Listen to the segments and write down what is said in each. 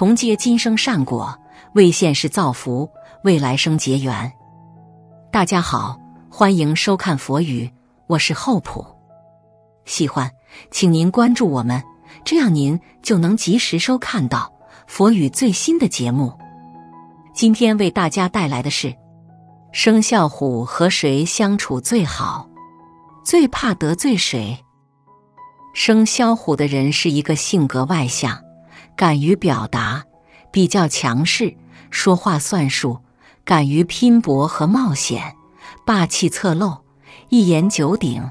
重结今生善果，为现世造福，为来生结缘。大家好，欢迎收看佛语，我是厚朴。喜欢，请您关注我们，这样您就能及时收看到佛语最新的节目。今天为大家带来的是：生肖虎和谁相处最好？最怕得罪谁？生肖虎的人是一个性格外向、敢于表达、比较强势、说话算数、敢于拼搏和冒险、霸气侧漏、一言九鼎、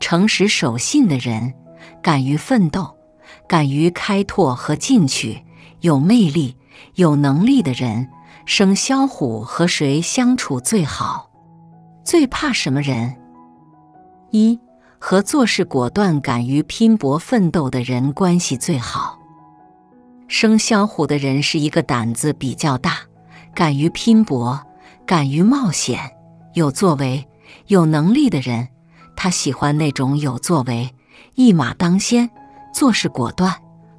诚实守信的人，敢于奋斗、敢于开拓和进取、有魅力、有能力的人。生肖虎和谁相处最好？最怕什么人？一。和做事果断、敢于拼搏奋斗的人关系最好。生肖虎的人是一个胆子比较大、敢于拼搏、敢于冒险、有作为、有能力的人。他喜欢那种有作为、一马当先、做事果断、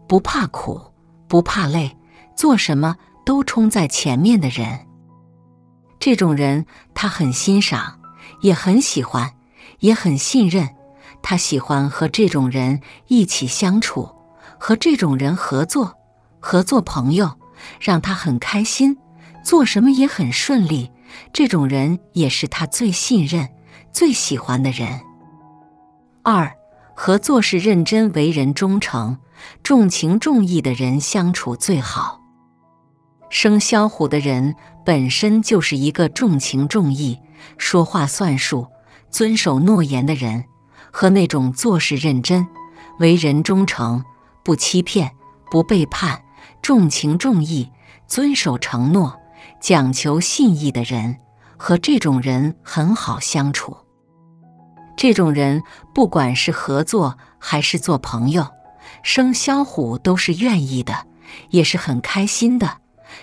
不怕苦、不怕累、做什么都冲在前面的人。这种人他很欣赏，也很喜欢，也很信任。他喜欢和这种人一起相处，和这种人合作，合作朋友，让他很开心，做什么也很顺利。这种人也是他最信任、最喜欢的人。二，和做事认真、为人忠诚、重情重义的人相处最好。生肖虎的人本身就是一个重情重义、说话算数、遵守诺言的人。和那种做事认真、为人忠诚、不欺骗、不背叛、重情重义、遵守承诺、讲求信义的人，和这种人很好相处。这种人不管是合作还是做朋友，生肖虎都是愿意的，也是很开心的。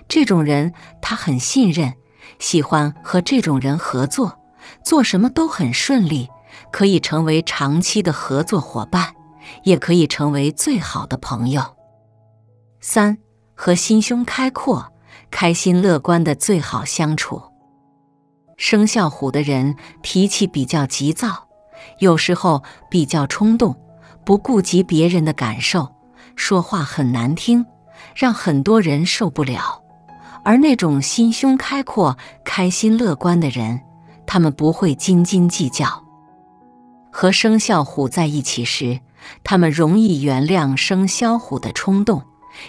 这种人他很信任，喜欢和这种人合作，做什么都很顺利。可以成为长期的合作伙伴，也可以成为最好的朋友。三和心胸开阔、开心乐观的最好相处。生肖虎的人脾气比较急躁，有时候比较冲动，不顾及别人的感受，说话很难听，让很多人受不了。而那种心胸开阔、开心乐观的人，他们不会斤斤计较。和生肖虎在一起时，他们容易原谅生肖虎的冲动，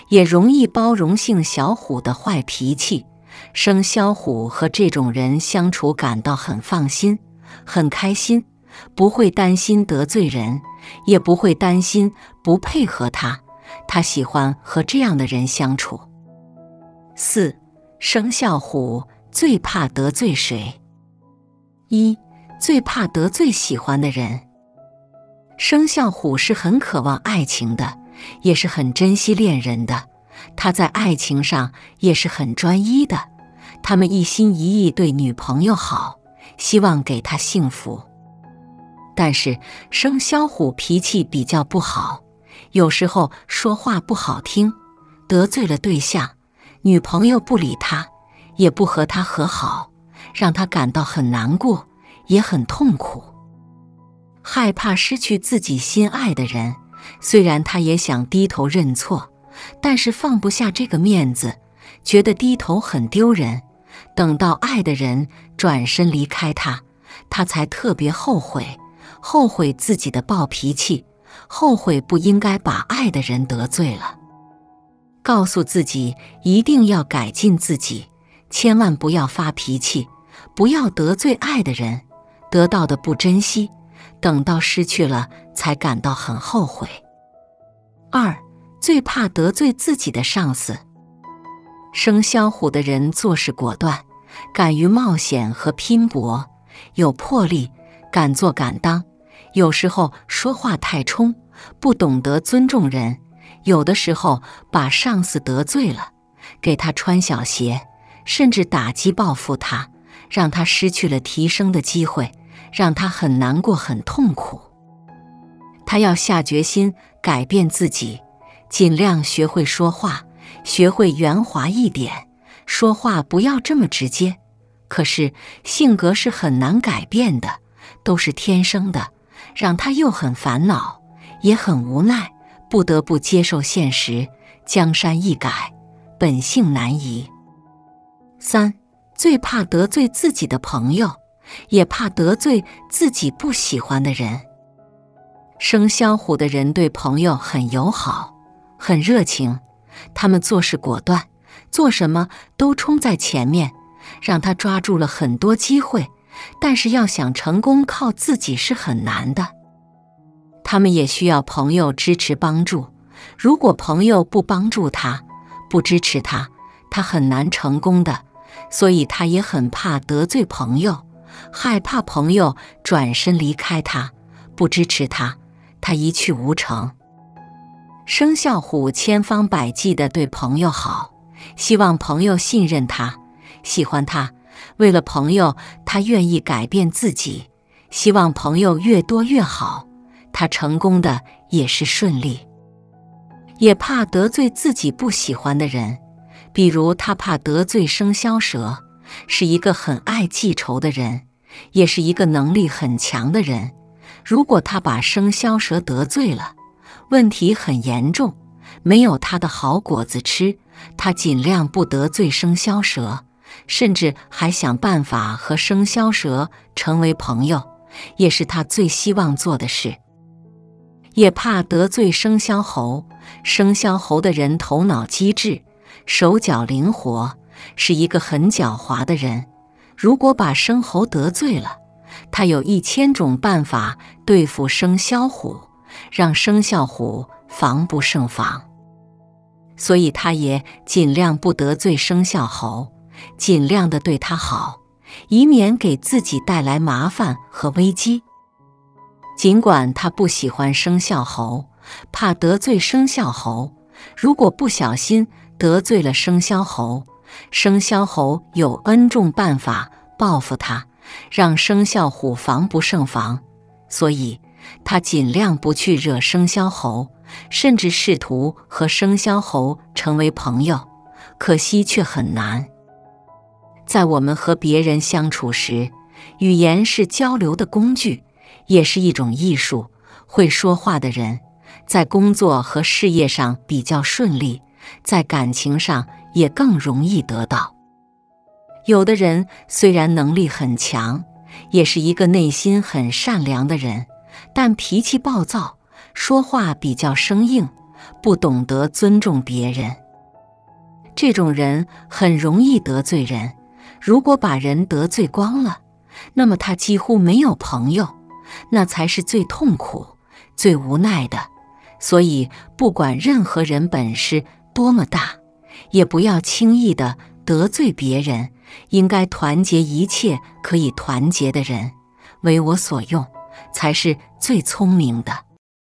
也容易包容性小虎的坏脾气。生肖虎和这种人相处感到很放心、很开心，不会担心得罪人，也不会担心不配合他。他喜欢和这样的人相处。四，生肖虎最怕得罪谁？一。最怕得罪喜欢的人。生肖虎是很渴望爱情的，也是很珍惜恋人的。他在爱情上也是很专一的，他们一心一意对女朋友好，希望给她幸福。但是生肖虎脾气比较不好，有时候说话不好听，得罪了对象，女朋友不理他，也不和他和好，让他感到很难过。也很痛苦，害怕失去自己心爱的人。虽然他也想低头认错，但是放不下这个面子，觉得低头很丢人。等到爱的人转身离开他，他才特别后悔，后悔自己的暴脾气，后悔不应该把爱的人得罪了。告诉自己一定要改进自己，千万不要发脾气，不要得罪爱的人。得到的不珍惜，等到失去了才感到很后悔。二最怕得罪自己的上司。生肖虎的人做事果断，敢于冒险和拼搏，有魄力，敢做敢当。有时候说话太冲，不懂得尊重人，有的时候把上司得罪了，给他穿小鞋，甚至打击报复他。让他失去了提升的机会，让他很难过、很痛苦。他要下决心改变自己，尽量学会说话，学会圆滑一点，说话不要这么直接。可是性格是很难改变的，都是天生的，让他又很烦恼，也很无奈，不得不接受现实。江山易改，本性难移。三最怕得罪自己的朋友，也怕得罪自己不喜欢的人。生肖虎的人对朋友很友好，很热情，他们做事果断，做什么都冲在前面，让他抓住了很多机会。但是要想成功，靠自己是很难的。他们也需要朋友支持帮助，如果朋友不帮助他，不支持他，他很难成功的。所以他也很怕得罪朋友，害怕朋友转身离开他，不支持他。他一去无成。生肖虎千方百计的对朋友好，希望朋友信任他、喜欢他。为了朋友，他愿意改变自己，希望朋友越多越好。他成功的也是顺利，也怕得罪自己不喜欢的人，比如他怕得罪生肖蛇，是一个很爱记仇的人，也是一个能力很强的人。如果他把生肖蛇得罪了，问题很严重，没有他的好果子吃。他尽量不得罪生肖蛇，甚至还想办法和生肖蛇成为朋友，也是他最希望做的事。也怕得罪生肖猴，生肖猴的人头脑机智，手脚灵活，是一个很狡猾的人。如果把生猴得罪了，他有一千种办法对付生肖虎，让生肖虎防不胜防，所以他也尽量不得罪生肖猴，尽量的对他好，以免给自己带来麻烦和危机。尽管他不喜欢生肖猴，怕得罪生肖猴，如果不小心得罪了生肖猴，生肖猴有 N 种办法报复他。让生肖虎防不胜防，所以他尽量不去惹生肖猴，甚至试图和生肖猴成为朋友。可惜却很难。在我们和别人相处时，语言是交流的工具，也是一种艺术。会说话的人，在工作和事业上比较顺利，在感情上也更容易得到。有的人虽然能力很强，也是一个内心很善良的人，但脾气暴躁，说话比较生硬，不懂得尊重别人。这种人很容易得罪人。如果把人得罪光了，那么他几乎没有朋友，那才是最痛苦、最无奈的。所以，不管任何人本事多么大，也不要轻易的得罪别人。应该团结一切可以团结的人，为我所用，才是最聪明的。